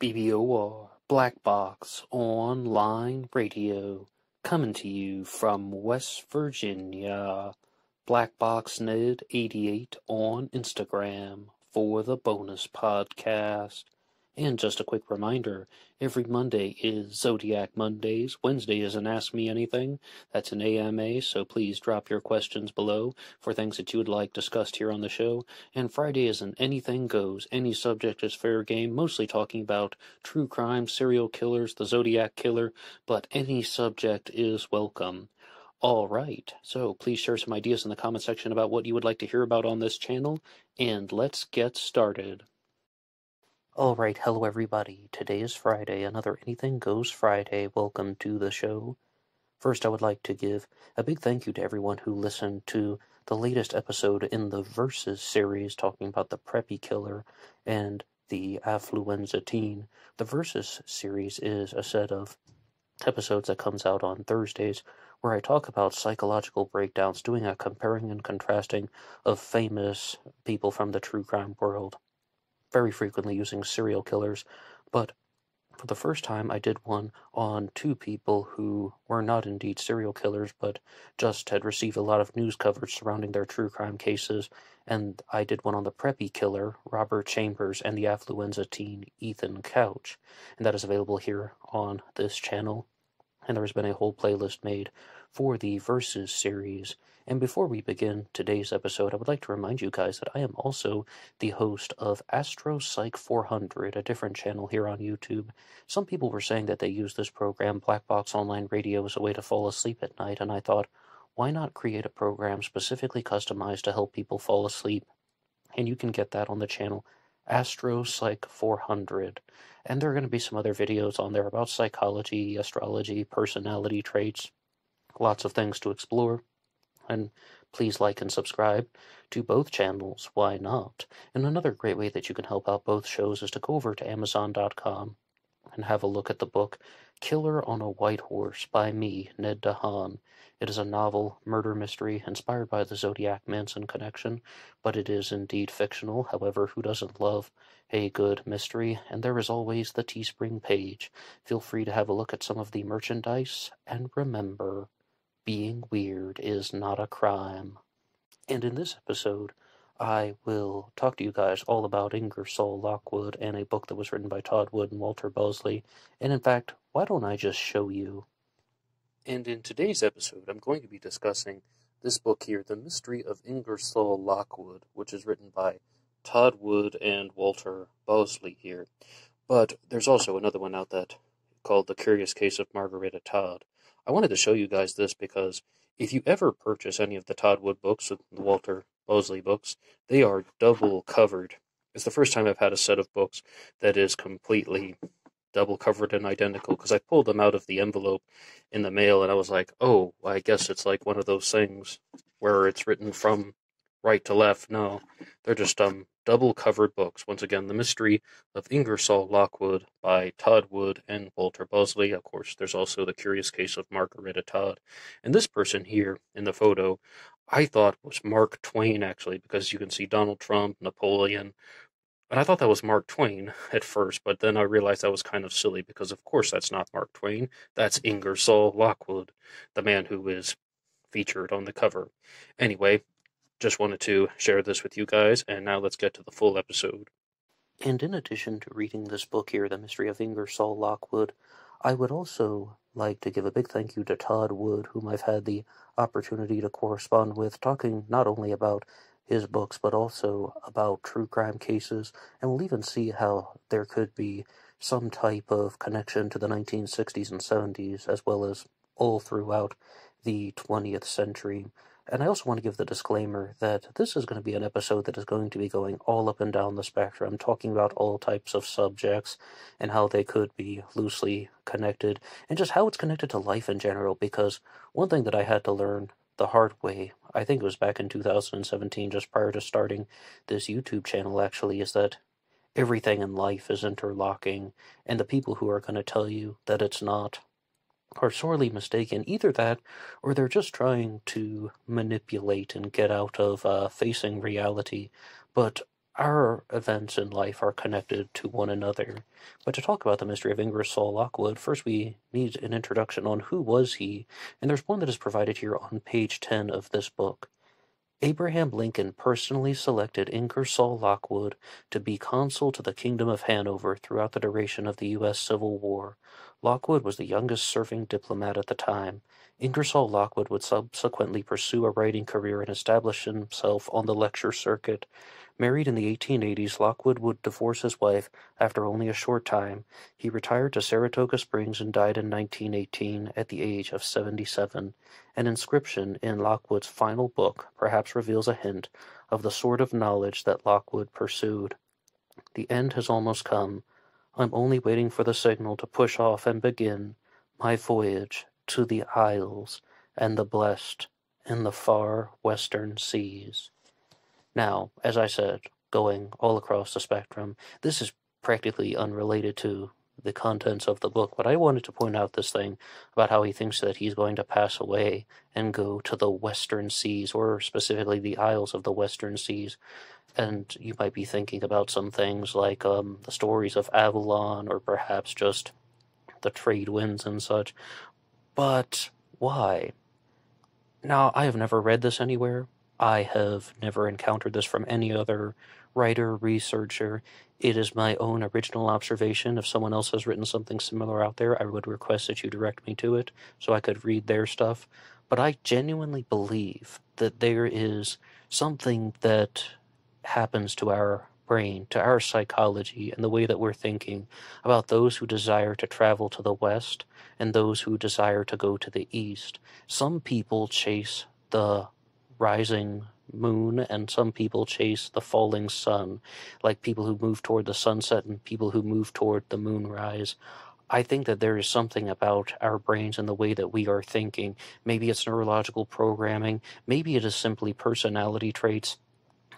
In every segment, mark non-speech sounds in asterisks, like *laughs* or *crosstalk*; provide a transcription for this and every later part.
BBOR Black Box Online Radio coming to you from West Virginia. Black Box Ned 88 on Instagram for the bonus podcast. And just a quick reminder every Monday is Zodiac Mondays. Wednesday is an Ask Me Anything. That's an AMA, so please drop your questions below for things that you would like discussed here on the show. And Friday is an Anything Goes. Any subject is fair game, mostly talking about true crime, serial killers, the Zodiac Killer, but any subject is welcome. All right, so please share some ideas in the comment section about what you would like to hear about on this channel, and let's get started. Alright, hello everybody. Today is Friday, another Anything Goes Friday. Welcome to the show. First, I would like to give a big thank you to everyone who listened to the latest episode in the Versus series talking about the Preppy Killer and the Affluenza Teen. The Versus series is a set of episodes that comes out on Thursdays where I talk about psychological breakdowns, doing a comparing and contrasting of famous people from the true crime world very frequently using serial killers, but for the first time I did one on two people who were not indeed serial killers, but just had received a lot of news coverage surrounding their true crime cases, and I did one on the preppy killer, Robert Chambers, and the affluenza teen, Ethan Couch, and that is available here on this channel. And there has been a whole playlist made for the Versus series, and before we begin today's episode, I would like to remind you guys that I am also the host of Astro Psych 400, a different channel here on YouTube. Some people were saying that they use this program, Black Box Online Radio, as a way to fall asleep at night, and I thought, why not create a program specifically customized to help people fall asleep? And you can get that on the channel Astro Psych 400. And there are going to be some other videos on there about psychology, astrology, personality traits, lots of things to explore and please like and subscribe to both channels. Why not? And another great way that you can help out both shows is to go over to Amazon.com and have a look at the book Killer on a White Horse by me, Ned DeHaan. It is a novel murder mystery inspired by the Zodiac Manson connection, but it is indeed fictional. However, who doesn't love a good mystery? And there is always the Teespring page. Feel free to have a look at some of the merchandise, and remember, being weird is not a crime. And in this episode, I will talk to you guys all about Ingersoll Lockwood and a book that was written by Todd Wood and Walter Bosley. And in fact, why don't I just show you? And in today's episode, I'm going to be discussing this book here, The Mystery of Ingersoll Lockwood, which is written by Todd Wood and Walter Bosley here. But there's also another one out that called The Curious Case of Margaretta Todd. I wanted to show you guys this because if you ever purchase any of the Todd Wood books, the Walter Bosley books, they are double covered. It's the first time I've had a set of books that is completely double covered and identical because I pulled them out of the envelope in the mail and I was like, oh, I guess it's like one of those things where it's written from right to left. No, they're just um double covered books. Once again, The Mystery of Ingersoll Lockwood by Todd Wood and Walter Bosley. Of course, there's also The Curious Case of Margaretta Todd. And this person here in the photo, I thought was Mark Twain, actually, because you can see Donald Trump, Napoleon. And I thought that was Mark Twain *laughs* at first, but then I realized that was kind of silly because, of course, that's not Mark Twain. That's Ingersoll Lockwood, the man who is featured on the cover. Anyway, just wanted to share this with you guys, and now let's get to the full episode. And in addition to reading this book here, The Mystery of Ingersoll Lockwood, I would also like to give a big thank you to Todd Wood, whom I've had the opportunity to correspond with, talking not only about his books, but also about true crime cases, and we'll even see how there could be some type of connection to the 1960s and 70s, as well as all throughout the 20th century. And I also want to give the disclaimer that this is going to be an episode that is going to be going all up and down the spectrum, talking about all types of subjects and how they could be loosely connected, and just how it's connected to life in general. Because one thing that I had to learn the hard way, I think it was back in 2017, just prior to starting this YouTube channel, actually, is that everything in life is interlocking, and the people who are going to tell you that it's not are sorely mistaken. Either that, or they're just trying to manipulate and get out of uh, facing reality. But our events in life are connected to one another. But to talk about the mystery of Ingersoll Lockwood, first we need an introduction on who was he, and there's one that is provided here on page 10 of this book. Abraham Lincoln personally selected Ingersoll Lockwood to be consul to the Kingdom of Hanover throughout the duration of the U.S. Civil War. Lockwood was the youngest serving diplomat at the time. Ingersoll Lockwood would subsequently pursue a writing career and establish himself on the lecture circuit. Married in the 1880s, Lockwood would divorce his wife after only a short time. He retired to Saratoga Springs and died in 1918 at the age of 77. An inscription in Lockwood's final book perhaps reveals a hint of the sort of knowledge that Lockwood pursued. The end has almost come. I'm only waiting for the signal to push off and begin my voyage to the Isles and the blessed in the far western seas. Now, as I said, going all across the spectrum, this is practically unrelated to the contents of the book, but I wanted to point out this thing about how he thinks that he's going to pass away and go to the western seas, or specifically the isles of the western seas. And you might be thinking about some things like um, the stories of Avalon, or perhaps just the trade winds and such. But why? Now, I have never read this anywhere, I have never encountered this from any other writer, researcher. It is my own original observation. If someone else has written something similar out there, I would request that you direct me to it so I could read their stuff. But I genuinely believe that there is something that happens to our brain, to our psychology, and the way that we're thinking about those who desire to travel to the West and those who desire to go to the East. Some people chase the rising moon, and some people chase the falling sun, like people who move toward the sunset and people who move toward the moonrise. I think that there is something about our brains and the way that we are thinking. Maybe it's neurological programming, maybe it is simply personality traits.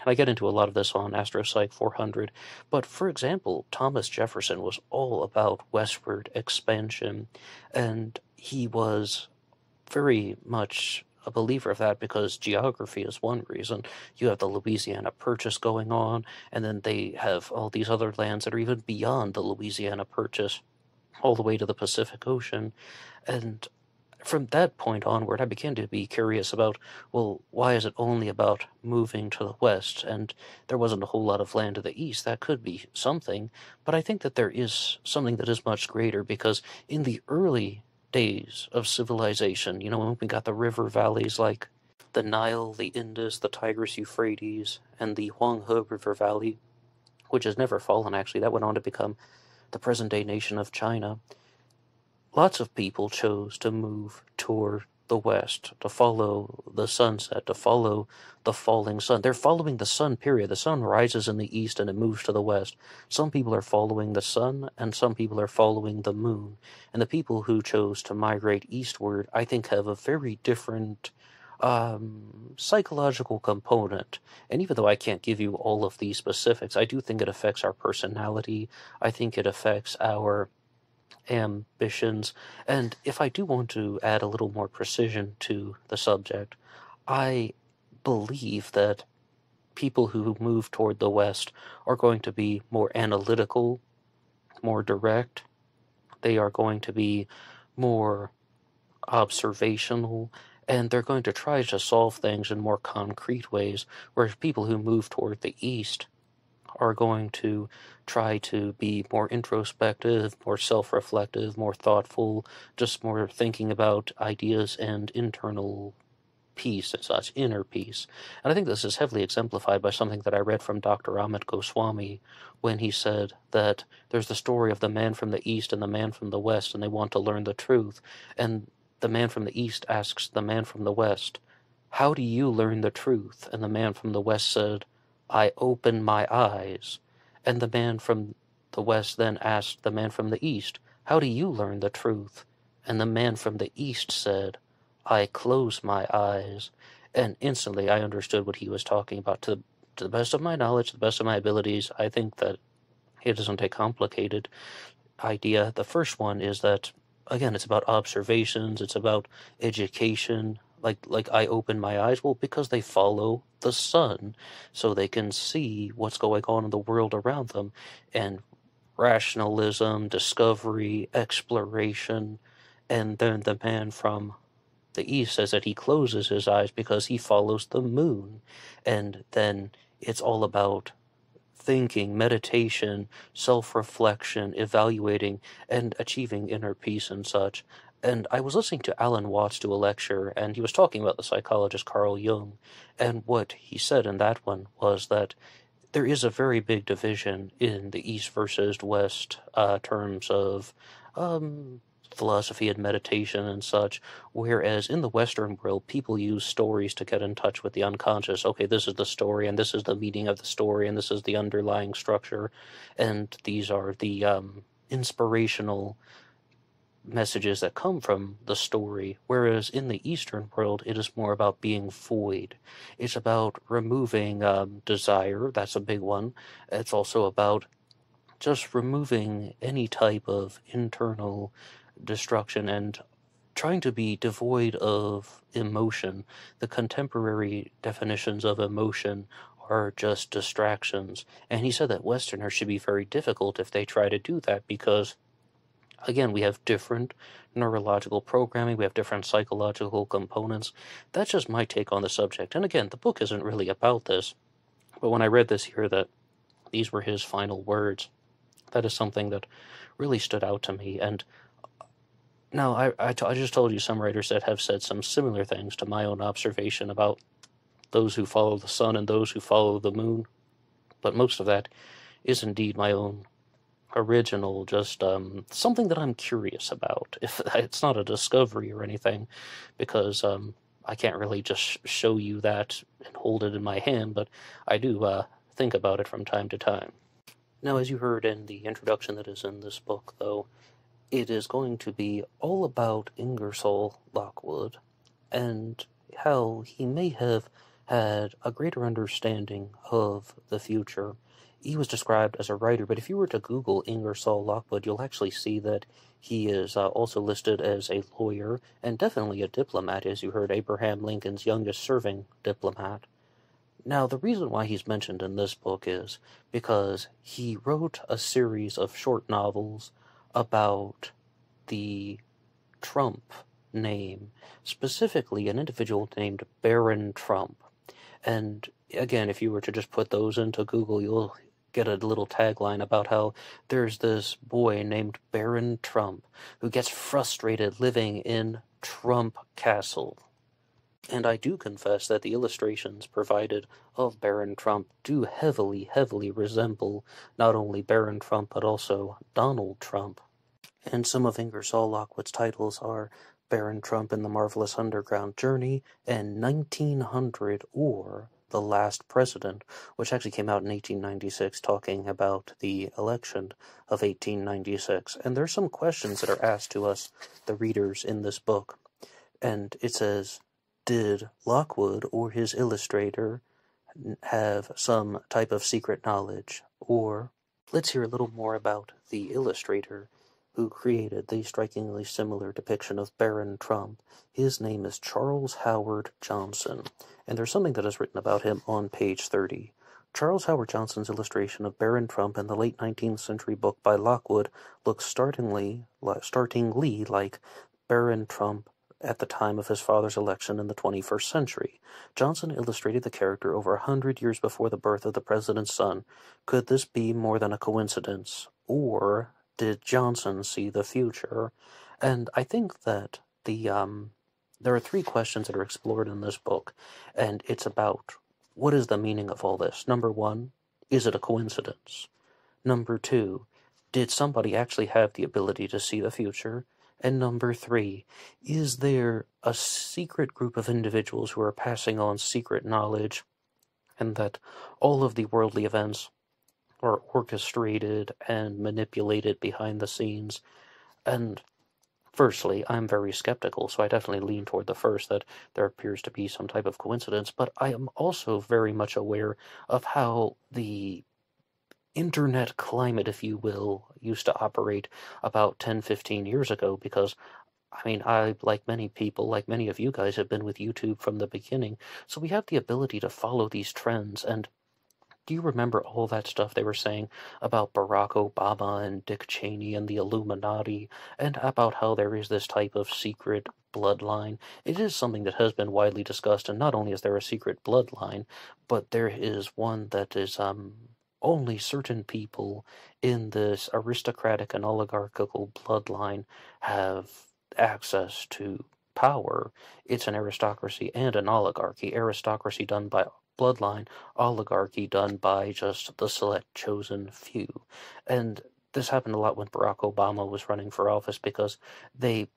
And I get into a lot of this on AstroPsych 400. But for example, Thomas Jefferson was all about westward expansion, and he was very much a believer of that because geography is one reason. You have the Louisiana Purchase going on, and then they have all these other lands that are even beyond the Louisiana Purchase, all the way to the Pacific Ocean. And from that point onward, I began to be curious about, well, why is it only about moving to the west? And there wasn't a whole lot of land to the east. That could be something. But I think that there is something that is much greater because in the early days of civilization. You know, when we got the river valleys like the Nile, the Indus, the Tigris, Euphrates, and the Huanghe River Valley, which has never fallen actually, that went on to become the present day nation of China. Lots of people chose to move toward the west, to follow the sunset, to follow the falling sun. They're following the sun, period. The sun rises in the east and it moves to the west. Some people are following the sun, and some people are following the moon. And the people who chose to migrate eastward, I think, have a very different um, psychological component. And even though I can't give you all of these specifics, I do think it affects our personality. I think it affects our ambitions. And if I do want to add a little more precision to the subject, I believe that people who move toward the West are going to be more analytical, more direct. They are going to be more observational, and they're going to try to solve things in more concrete ways, whereas people who move toward the East are going to try to be more introspective, more self reflective, more thoughtful, just more thinking about ideas and internal peace and such, inner peace. And I think this is heavily exemplified by something that I read from Dr. Amit Goswami when he said that there's the story of the man from the east and the man from the west, and they want to learn the truth. And the man from the east asks the man from the west, How do you learn the truth? And the man from the west said, I open my eyes. And the man from the west then asked the man from the east, How do you learn the truth? And the man from the east said, I close my eyes. And instantly I understood what he was talking about. To, to the best of my knowledge, to the best of my abilities, I think that it isn't a complicated idea. The first one is that, again, it's about observations, it's about education, like like I open my eyes? Well, because they follow the sun, so they can see what's going on in the world around them, and rationalism, discovery, exploration, and then the man from the east says that he closes his eyes because he follows the moon, and then it's all about thinking, meditation, self reflection, evaluating, and achieving inner peace and such. And I was listening to Alan Watts do a lecture, and he was talking about the psychologist Carl Jung. And what he said in that one was that there is a very big division in the East versus West uh, terms of um, philosophy and meditation and such. Whereas in the Western world, people use stories to get in touch with the unconscious. Okay, this is the story, and this is the meaning of the story, and this is the underlying structure, and these are the um, inspirational messages that come from the story, whereas in the Eastern world, it is more about being void. It's about removing um, desire, that's a big one. It's also about just removing any type of internal destruction and trying to be devoid of emotion. The contemporary definitions of emotion are just distractions. And he said that Westerners should be very difficult if they try to do that because, again, we have different neurological programming, we have different psychological components. That's just my take on the subject. And again, the book isn't really about this. But when I read this here, that these were his final words, that is something that really stood out to me. And now, I, just told you some writers that have said some similar things to my own observation about those who follow the sun and those who follow the moon. But most of that is indeed my own original, just um, something that I'm curious about. If *laughs* it's not a discovery or anything, because um, I can't really just show you that and hold it in my hand, but I do uh, think about it from time to time. Now, as you heard in the introduction that is in this book, though, it is going to be all about Ingersoll Lockwood and how he may have had a greater understanding of the future. He was described as a writer, but if you were to Google Ingersoll Lockwood, you'll actually see that he is uh, also listed as a lawyer and definitely a diplomat, as you heard Abraham Lincoln's youngest serving diplomat. Now, the reason why he's mentioned in this book is because he wrote a series of short novels about the Trump name, specifically an individual named Baron Trump. And again, if you were to just put those into Google, you'll get a little tagline about how there's this boy named Baron Trump who gets frustrated living in Trump Castle. And I do confess that the illustrations provided of Baron Trump do heavily, heavily resemble not only Barron Trump but also Donald Trump. And some of Ingersoll Lockwood's titles are Baron Trump and the Marvelous Underground Journey and 1900 or The Last President, which actually came out in 1896 talking about the election of 1896. And there's some questions that are asked to us, the readers, in this book. And it says, did Lockwood or his illustrator have some type of secret knowledge? Or let's hear a little more about the illustrator who created the strikingly similar depiction of Baron Trump. His name is Charles Howard Johnson, and there's something that is written about him on page 30. Charles Howard Johnson's illustration of Barron Trump in the late 19th century book by Lockwood looks startlingly, startlingly like Baron Trump at the time of his father's election in the 21st century. Johnson illustrated the character over a hundred years before the birth of the president's son. Could this be more than a coincidence? Or did Johnson see the future? And I think that the um, there are three questions that are explored in this book, and it's about what is the meaning of all this? Number one, is it a coincidence? Number two, did somebody actually have the ability to see the future? And number three, is there a secret group of individuals who are passing on secret knowledge and that all of the worldly events are orchestrated and manipulated behind the scenes? And firstly, I'm very skeptical, so I definitely lean toward the first that there appears to be some type of coincidence, but I am also very much aware of how the internet climate, if you will, used to operate about 10, 15 years ago because I mean, I, like many people, like many of you guys, have been with YouTube from the beginning, so we have the ability to follow these trends. And do you remember all that stuff they were saying about Barack Obama and Dick Cheney and the Illuminati, and about how there is this type of secret bloodline? It is something that has been widely discussed, and not only is there a secret bloodline, but there is one that is um only certain people in this aristocratic and oligarchical bloodline have access to power. It's an aristocracy and an oligarchy. Aristocracy done by bloodline, oligarchy done by just the select chosen few. And this happened a lot when Barack Obama was running for office because they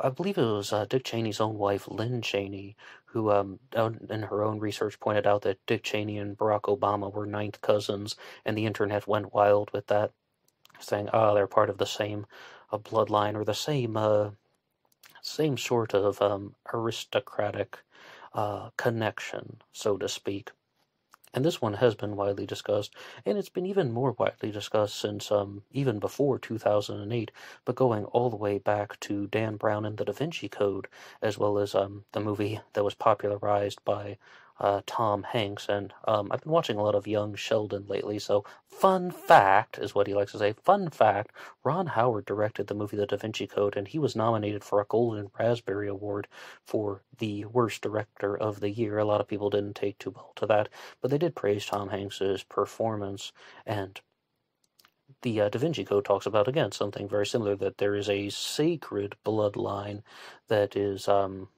I believe it was uh, Dick Cheney's own wife, Lynne Cheney, who, um, in her own research, pointed out that Dick Cheney and Barack Obama were ninth cousins, and the internet went wild with that, saying, "Ah, oh, they're part of the same uh, bloodline or the same uh, same sort of um, aristocratic uh, connection, so to speak. And this one has been widely discussed, and it's been even more widely discussed since um, even before 2008, but going all the way back to Dan Brown and the Da Vinci Code, as well as um, the movie that was popularized by uh, Tom Hanks, and um, I've been watching a lot of Young Sheldon lately. So, fun fact is what he likes to say. Fun fact: Ron Howard directed the movie The Da Vinci Code, and he was nominated for a Golden Raspberry Award for the worst director of the year. A lot of people didn't take too well to that, but they did praise Tom Hanks's performance and. The uh, Da Vinci Code talks about again something very similar that there is a sacred bloodline that is um,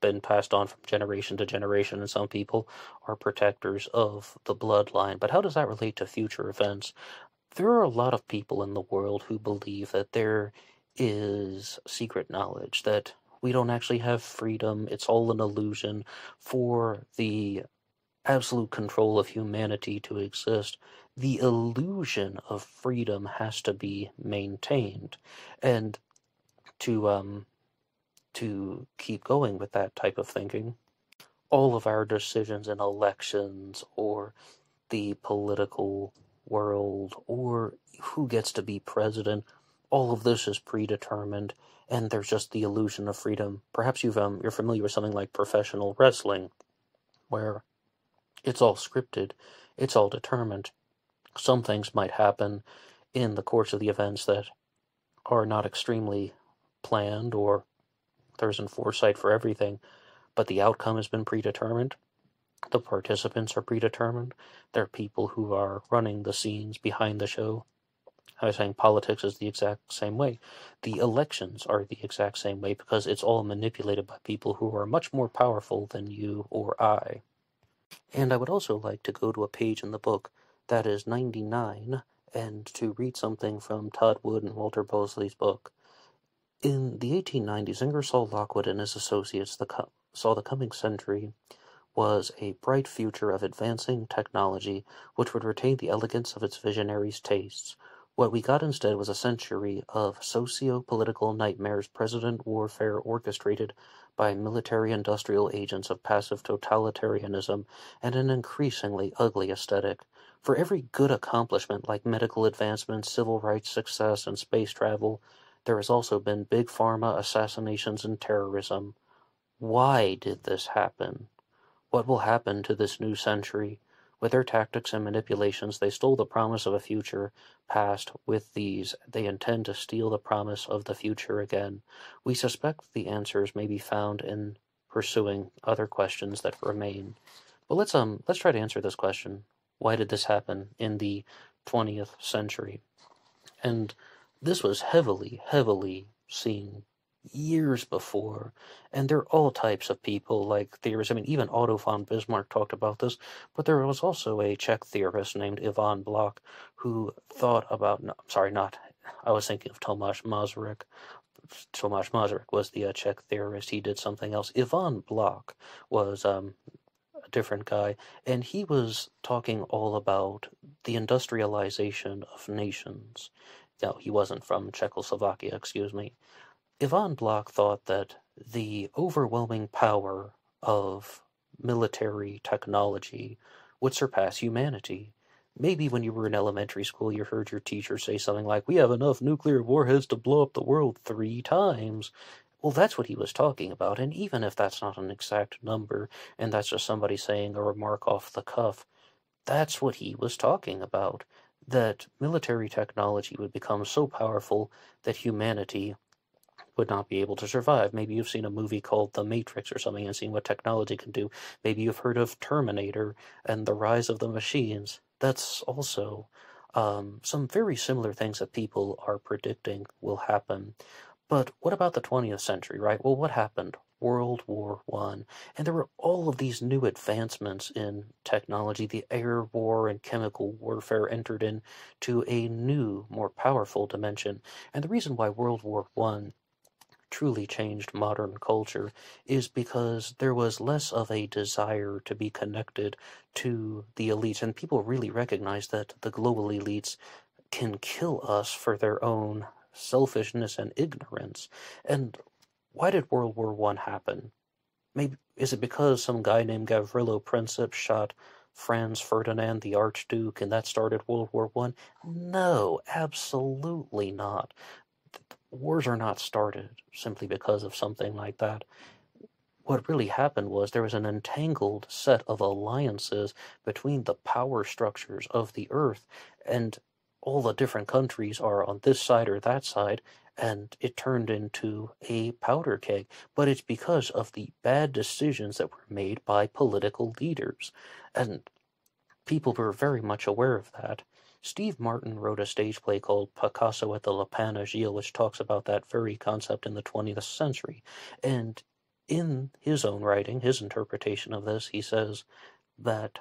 been passed on from generation to generation, and some people are protectors of the bloodline. But how does that relate to future events? There are a lot of people in the world who believe that there is secret knowledge, that we don't actually have freedom, it's all an illusion for the absolute control of humanity to exist. The illusion of freedom has to be maintained. And to um, to keep going with that type of thinking. All of our decisions in elections or the political world or who gets to be president, all of this is predetermined and there's just the illusion of freedom. Perhaps you've um, you're familiar with something like professional wrestling where it's all scripted, it's all determined. Some things might happen in the course of the events that are not extremely planned or there isn't foresight for everything, but the outcome has been predetermined. The participants are predetermined. There are people who are running the scenes behind the show. I was saying politics is the exact same way. The elections are the exact same way because it's all manipulated by people who are much more powerful than you or I. And I would also like to go to a page in the book that is 99 and to read something from Todd Wood and Walter Bosley's book. In the 1890s, Ingersoll Lockwood and his associates the saw the coming century was a bright future of advancing technology which would retain the elegance of its visionaries' tastes. What we got instead was a century of socio-political nightmares, president warfare orchestrated by military-industrial agents of passive totalitarianism, and an increasingly ugly aesthetic. For every good accomplishment like medical advancement, civil rights success, and space travel, there has also been big pharma assassinations and terrorism. Why did this happen? What will happen to this new century? With their tactics and manipulations, they stole the promise of a future past. With these, they intend to steal the promise of the future again. We suspect the answers may be found in pursuing other questions that remain. But let's um let's try to answer this question. Why did this happen in the 20th century? And this was heavily, heavily seen years before, and there are all types of people like theorists. I mean, even Otto von Bismarck talked about this, but there was also a Czech theorist named Ivan Bloch who thought about. No, sorry, not. I was thinking of Tomáš Masaryk. Tomáš Masaryk was the uh, Czech theorist. He did something else. Ivan Bloch was um, a different guy, and he was talking all about the industrialization of nations no, he wasn't from Czechoslovakia, excuse me. Ivan Bloch thought that the overwhelming power of military technology would surpass humanity. maybe when you were in elementary school, you heard your teacher say something like, We have enough nuclear warheads to blow up the world three times. Well, that's what he was talking about, and even if that's not an exact number, and that's just somebody saying a remark off the cuff, that's what he was talking about. That military technology would become so powerful that humanity would not be able to survive. Maybe you've seen a movie called The Matrix or something and seen what technology can do. Maybe you've heard of Terminator and the rise of the machines. That's also um, some very similar things that people are predicting will happen. But what about the 20th century, right? Well, what happened? World War One, and there were all of these new advancements in technology. The air war and chemical warfare entered into a new, more powerful dimension. And the reason why World War One truly changed modern culture is because there was less of a desire to be connected to the elites, and people really recognized that the global elites can kill us for their own selfishness and ignorance. And why did World War One happen? Maybe is it because some guy named Gavrilo Princip shot Franz Ferdinand the Archduke and that started World War One? No, absolutely not wars are not started simply because of something like that. What really happened was there was an entangled set of alliances between the power structures of the earth, and all the different countries are on this side or that side, and it turned into a powder keg. But it's because of the bad decisions that were made by political leaders. And people were very much aware of that. Steve Martin wrote a stage play called Picasso at the Lapin Agile, which talks about that very concept in the 20th century. And in his own writing, his interpretation of this, he says that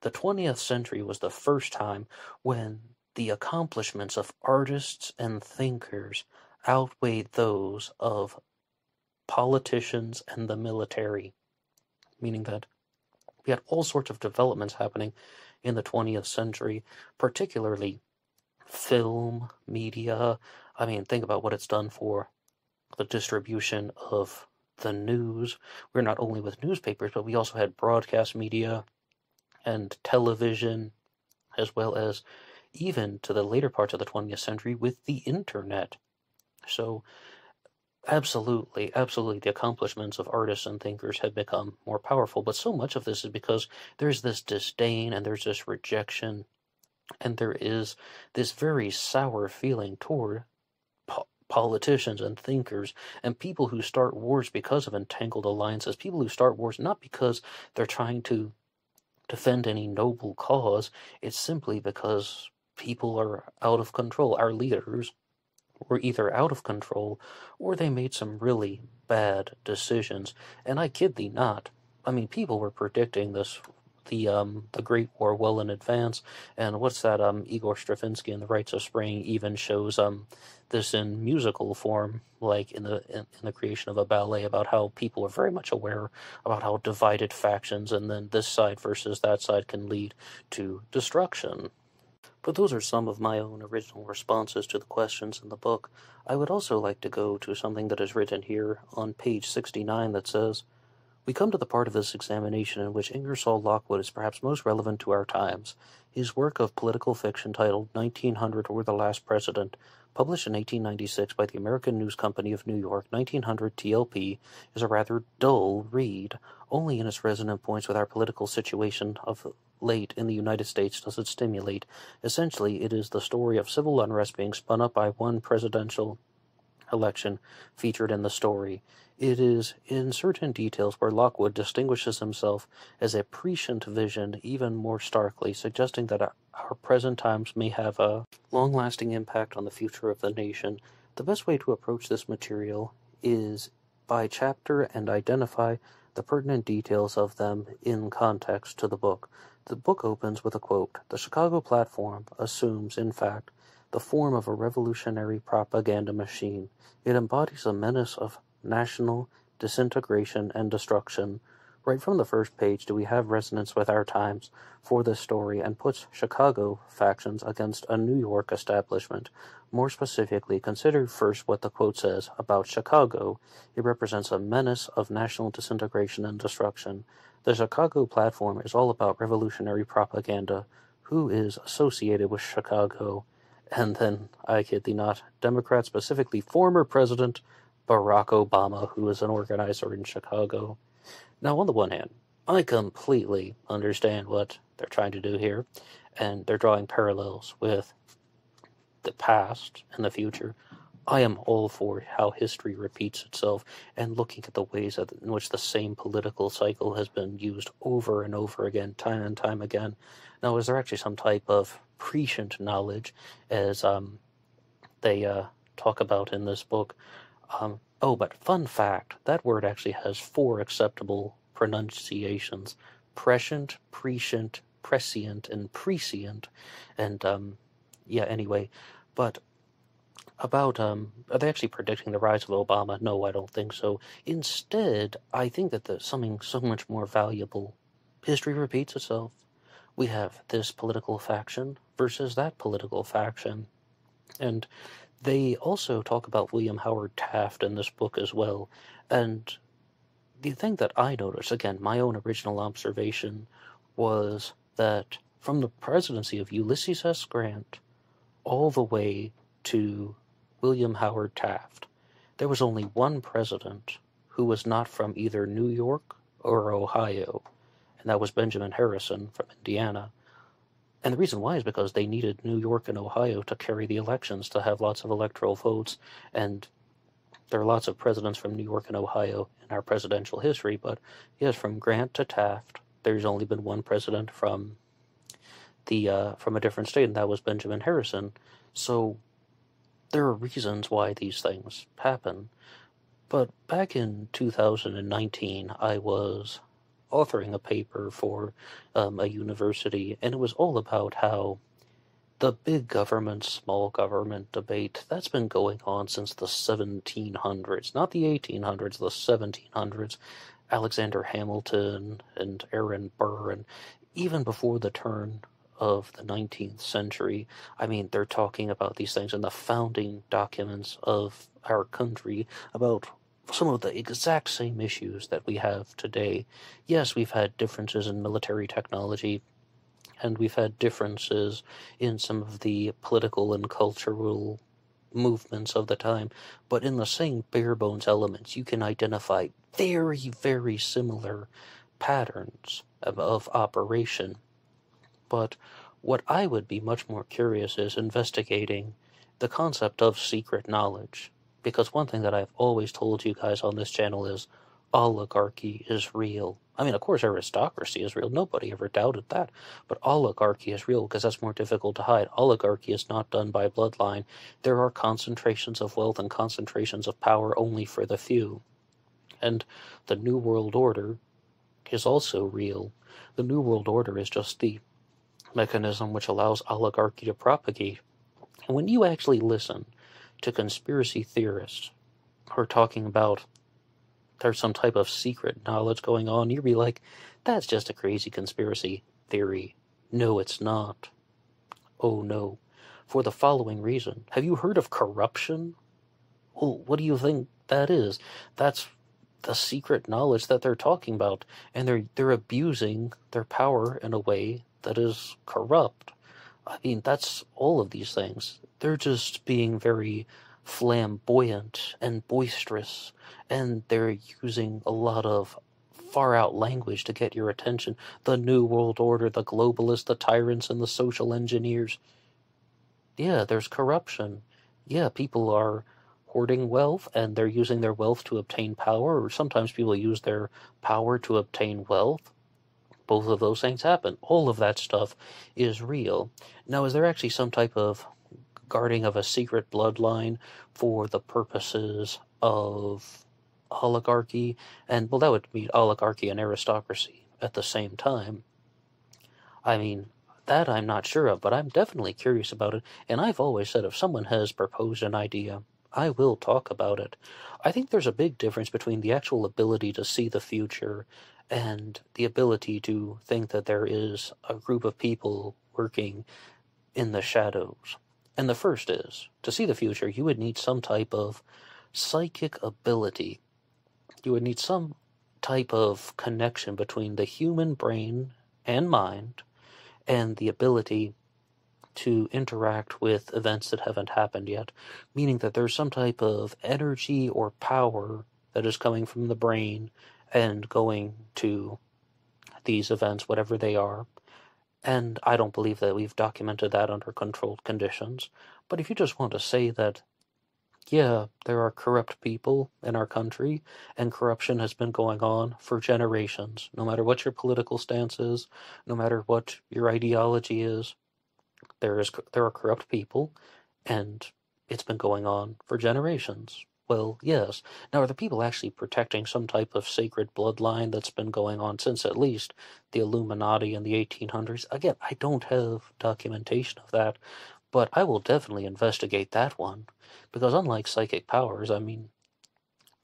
the 20th century was the first time when the accomplishments of artists and thinkers outweighed those of politicians and the military. Meaning that we had all sorts of developments happening in the 20th century, particularly film, media. I mean, think about what it's done for the distribution of the news. We're not only with newspapers, but we also had broadcast media and television, as well as even to the later parts of the 20th century with the internet. So Absolutely, absolutely. The accomplishments of artists and thinkers have become more powerful, but so much of this is because there's this disdain and there's this rejection, and there is this very sour feeling toward po- politicians and thinkers and people who start wars because of entangled alliances, people who start wars not because they're trying to defend any noble cause, it's simply because people are out of control. Our leaders were either out of control or they made some really bad decisions. And I kid thee not. I mean, people were predicting this, the um, the Great War well in advance. And what's that? Um, Igor Stravinsky in The Rites of Spring even shows um, this in musical form, like in the in, in the creation of a ballet, about how people are very much aware about how divided factions and then this side versus that side can lead to destruction. But those are some of my own original responses to the questions in the book. I would also like to go to something that is written here on page 69 that says, We come to the part of this examination in which Ingersoll Lockwood is perhaps most relevant to our times. His work of political fiction titled 1900 or the Last President, published in 1896 by the American News Company of New York, 1900 TLP, is a rather dull read. Only in its resonant points with our political situation of late in the United States does it stimulate. Essentially, it is the story of civil unrest being spun up by one presidential election featured in the story. It is in certain details where Lockwood distinguishes himself as a prescient vision even more starkly, suggesting that our present times may have a long lasting impact on the future of the nation. The best way to approach this material is by chapter and identify the pertinent details of them in context to the book. The book opens with a quote The Chicago platform assumes, in fact, the form of a revolutionary propaganda machine. It embodies a menace of national disintegration and destruction. Right from the first page do we have resonance with our times for this story and puts Chicago factions against a New York establishment. More specifically, consider first what the quote says about Chicago. It represents a menace of national disintegration and destruction. The Chicago platform is all about revolutionary propaganda. who is associated with Chicago. And then, I kid thee not, Democrat, specifically former President Barack Obama, who is an organizer in Chicago. Now, on the one hand, I completely understand what they're trying to do here, and they're drawing parallels with the past and the future. I am all for how history repeats itself and looking at the ways in which the same political cycle has been used over and over again, time and time again. Now, is there actually some type of prescient knowledge, as um, they uh, talk about in this book? Um, oh, but fun fact that word actually has four acceptable pronunciations prescient, prescient, prescient, and prescient. And um, yeah, anyway, but about um, are they actually predicting the rise of Obama? No, I don't think so. Instead, I think that there's something so much more valuable. History repeats itself. We have this political faction versus that political faction. And they also talk about William Howard Taft in this book as well. And the thing that I noticed, again, my own original observation, was that from the presidency of Ulysses S. Grant all the way to William Howard Taft, there was only one president who was not from either New York or Ohio, and that was Benjamin Harrison from Indiana. And the reason why is because they needed New York and Ohio to carry the elections to have lots of electoral votes. And there are lots of presidents from New York and Ohio in our presidential history, but yes, from Grant to Taft, there's only been one president from the uh, from a different state, and that was Benjamin Harrison. So there are reasons why these things happen. But back in 2019, I was authoring a paper for um, a university, and it was all about how the big government, small government debate that's been going on since the 1700s, not the 1800s, the 1700s. Alexander Hamilton and Aaron Burr, and even before the turn of the 19th century. I mean, they're talking about these things in the founding documents of our country about some of the exact same issues that we have today. Yes, we've had differences in military technology, and we've had differences in some of the political and cultural movements of the time, but in the same bare bones elements, you can identify very, very similar patterns of, of operation. But what I would be much more curious is investigating the concept of secret knowledge. Because one thing that I've always told you guys on this channel is oligarchy is real. I mean, of course, aristocracy is real. Nobody ever doubted that. But oligarchy is real because that's more difficult to hide. Oligarchy is not done by bloodline. There are concentrations of wealth and concentrations of power only for the few. And the New World Order is also real. The New World Order is just the mechanism which allows oligarchy to propagate. And when you actually listen to conspiracy theorists who are talking about there's some type of secret knowledge going on, you'd be like, that's just a crazy conspiracy theory. No, it's not. Oh no. For the following reason. Have you heard of corruption? Well, what do you think that is? That's the secret knowledge that they're talking about, and they're they're abusing their power in a way that is corrupt. I mean, that's all of these things. They're just being very flamboyant and boisterous, and they're using a lot of far out language to get your attention. The New World Order, the globalists, the tyrants, and the social engineers. Yeah, there's corruption. Yeah, people are hoarding wealth and they're using their wealth to obtain power, or sometimes people use their power to obtain wealth both of those things happen. All of that stuff is real. Now, is there actually some type of guarding of a secret bloodline for the purposes of oligarchy? And, well, that would mean oligarchy and aristocracy at the same time. I mean, that I'm not sure of, but I'm definitely curious about it. And I've always said if someone has proposed an idea, I will talk about it. I think there's a big difference between the actual ability to see the future and the ability to think that there is a group of people working in the shadows. And the first is to see the future, you would need some type of psychic ability. You would need some type of connection between the human brain and mind and the ability to interact with events that haven't happened yet, meaning that there's some type of energy or power that is coming from the brain and going to these events, whatever they are. And I don't believe that we've documented that under controlled conditions. But if you just want to say that, yeah, there are corrupt people in our country, and corruption has been going on for generations, no matter what your political stance is, no matter what your ideology is, there is there are corrupt people, and it's been going on for generations. Well, yes. Now, are the people actually protecting some type of sacred bloodline that's been going on since at least the Illuminati in the 1800s? Again, I don't have documentation of that, but I will definitely investigate that one. Because unlike psychic powers, I mean,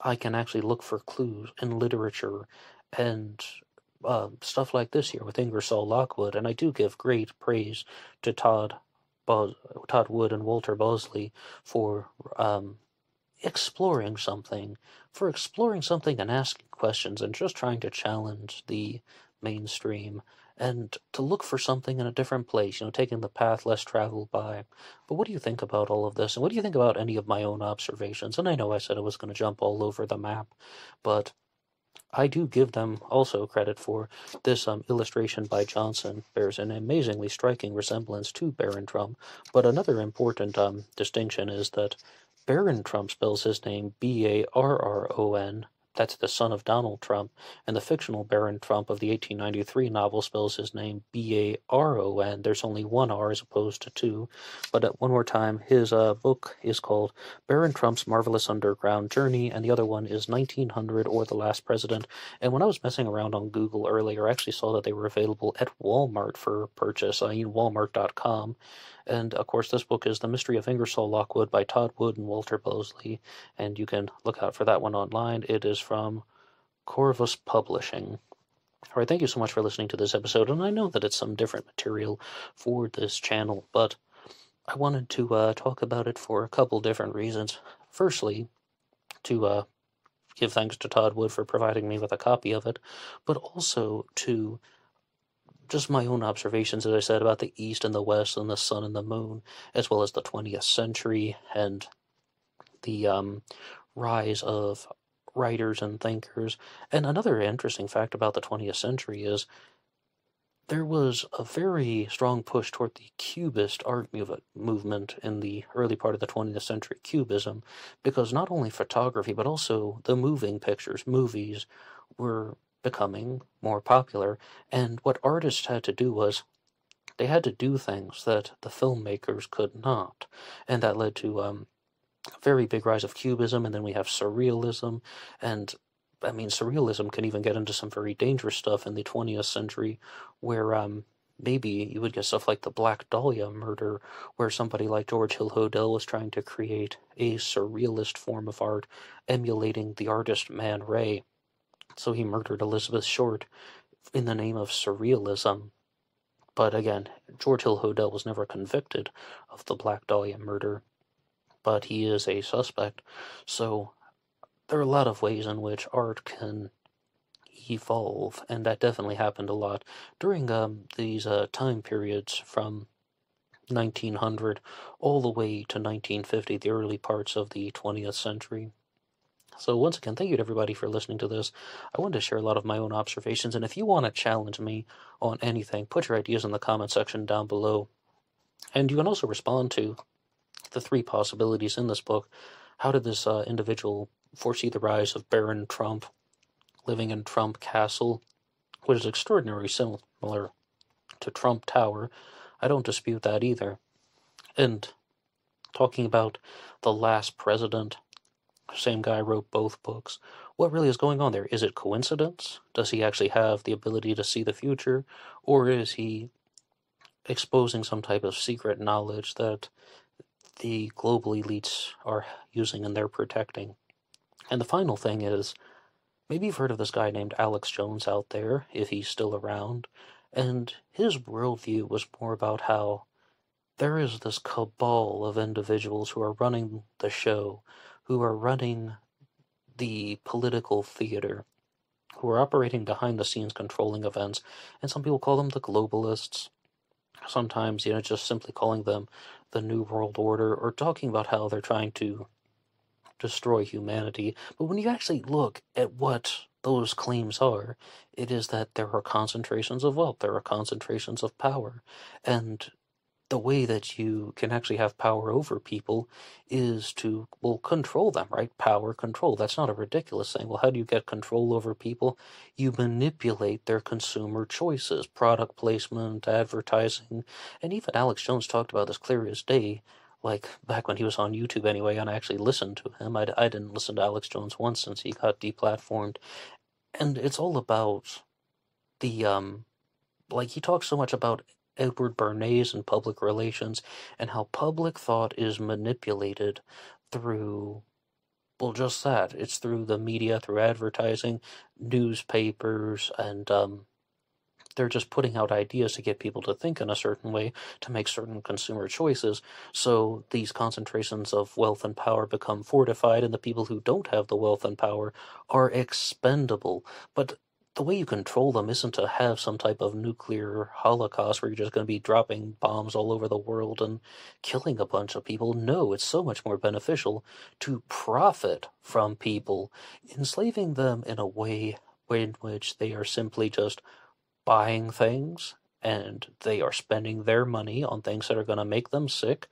I can actually look for clues in literature and uh, stuff like this here with Ingersoll Lockwood, and I do give great praise to Todd, Bos- Todd Wood and Walter Bosley for um, exploring something, for exploring something and asking questions and just trying to challenge the mainstream and to look for something in a different place, you know, taking the path less traveled by. But what do you think about all of this? And what do you think about any of my own observations? And I know I said I was going to jump all over the map, but I do give them also credit for this um, illustration by Johnson bears an amazingly striking resemblance to Baron Trump. But another important um, distinction is that Barron Trump spells his name B A R R O N that's the son of Donald Trump, and the fictional Baron Trump of the 1893 novel spells his name B A R O N. There's only one R as opposed to two. But uh, one more time, his uh, book is called Baron Trump's Marvelous Underground Journey, and the other one is 1900 or The Last President. And when I was messing around on Google earlier, I actually saw that they were available at Walmart for purchase. I mean, Walmart.com. And of course, this book is The Mystery of Ingersoll Lockwood by Todd Wood and Walter Bosley, and you can look out for that one online. It is from Corvus Publishing. All right, thank you so much for listening to this episode, and I know that it's some different material for this channel, but I wanted to uh, talk about it for a couple different reasons. Firstly, to uh, give thanks to Todd Wood for providing me with a copy of it, but also to just my own observations, as I said, about the East and the West and the Sun and the Moon, as well as the 20th century and the um, rise of writers and thinkers. And another interesting fact about the 20th century is there was a very strong push toward the Cubist art move- movement in the early part of the 20th century, Cubism, because not only photography, but also the moving pictures, movies, were becoming more popular. And what artists had to do was they had to do things that the filmmakers could not. And that led to um, a very big rise of cubism, and then we have surrealism. And I mean, surrealism can even get into some very dangerous stuff in the 20th century, where um, maybe you would get stuff like the Black Dahlia murder, where somebody like George Hill Hodel was trying to create a surrealist form of art, emulating the artist Man Ray. So he murdered Elizabeth Short in the name of surrealism. But again, George Hill Hodel was never convicted of the Black Dahlia murder, but he is a suspect. So there are a lot of ways in which art can evolve, and that definitely happened a lot during um, these uh, time periods from 1900 all the way to 1950, the early parts of the 20th century. So once again, thank you to everybody for listening to this. I wanted to share a lot of my own observations, and if you want to challenge me on anything, put your ideas in the comment section down below. And you can also respond to the three possibilities in this book. How did this uh, individual foresee the rise of Baron Trump living in Trump Castle, which is extraordinarily similar to Trump Tower? I don't dispute that either. And talking about the last president same guy wrote both books. What really is going on there? Is it coincidence? Does he actually have the ability to see the future? Or is he exposing some type of secret knowledge that the global elites are using and they're protecting? And the final thing is maybe you've heard of this guy named Alex Jones out there, if he's still around. And his worldview was more about how there is this cabal of individuals who are running the show who are running the political theater, who are operating behind the scenes controlling events, and some people call them the globalists. sometimes, you know, just simply calling them the New World Order or talking about how they're trying to destroy humanity. But when you actually look at what those claims are, it is that there are concentrations of wealth, there are concentrations of power, and the way that you can actually have power over people is to well control them right? Power control. That's not a ridiculous thing. Well how do you get control over people? You manipulate their consumer choices product placement advertising. And even alex jones talked about this clear as day like back when he was on youtube anyway and i actually listened to him. I, I didn't listen to alex jones once since he got deplatformed. And it's all about the um like he talks so much about Edward Bernays and public relations and how public thought is manipulated through well just that. It's through the media through advertising newspapers and um, they're just putting out ideas to get people to think in a certain way to make certain consumer choices. So these concentrations of wealth and power become fortified and the people who don't have the wealth and power are expendable. But the way you control them isn't to have some type of nuclear holocaust where you're just going to be dropping bombs all over the world and killing a bunch of people. No, it's so much more beneficial to profit from people, enslaving them in a way in which they are simply just buying things and they are spending their money on things that are going to make them sick,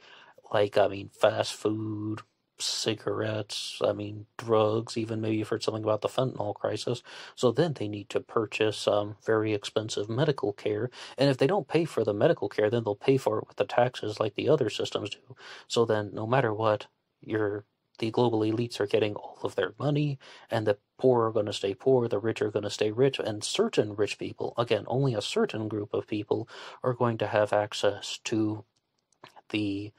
like, I mean, fast food, cigarettes, I mean, drugs, even maybe you've heard something about the fentanyl crisis. So then they need to purchase um, very expensive medical care. And if they don't pay for the medical care, then they'll pay for it with the taxes like the other systems do. So then, no matter what, you're the global elites are getting all of their money, and the poor are going to stay poor, the rich are going to stay rich, and certain rich people, again, only a certain group of people, are going to have access to the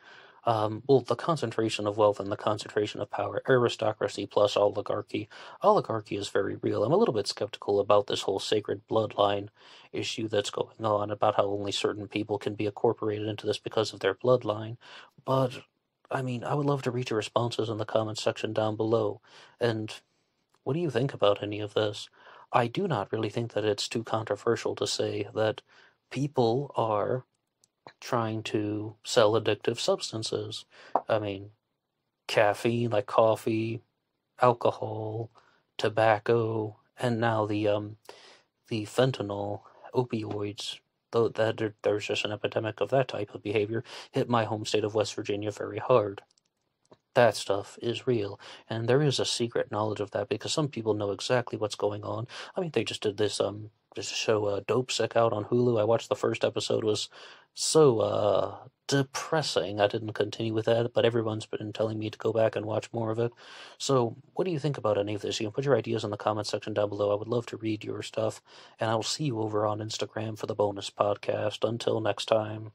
um, well, the concentration of wealth and the concentration of power, aristocracy plus oligarchy. Oligarchy is very real. I'm a little bit skeptical about this whole sacred bloodline issue that's going on, about how only certain people can be incorporated into this because of their bloodline. But, I mean, I would love to read your responses in the comments section down below. And what do you think about any of this? I do not really think that it's too controversial to say that people are trying to sell addictive substances. I mean, caffeine, like coffee, alcohol, tobacco, and now the um, the fentanyl opioids. Though that there's just an epidemic of that type of behavior, hit my home state of West Virginia very hard. That stuff is real, and there is a secret knowledge of that because some people know exactly what's going on. I mean, they just did this um show uh, Dopesick out on Hulu. I watched the first episode was so uh, depressing. I didn't continue with that, but everyone's been telling me to go back and watch more of it. So, what do you think about any of this? You can put your ideas in the comment section down below. I would love to read your stuff, and I will see you over on Instagram for the bonus podcast. Until next time.